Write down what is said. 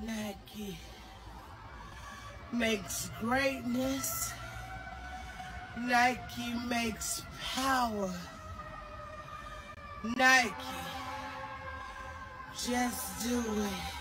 Nike makes greatness. Nike makes power. Nike, just do it.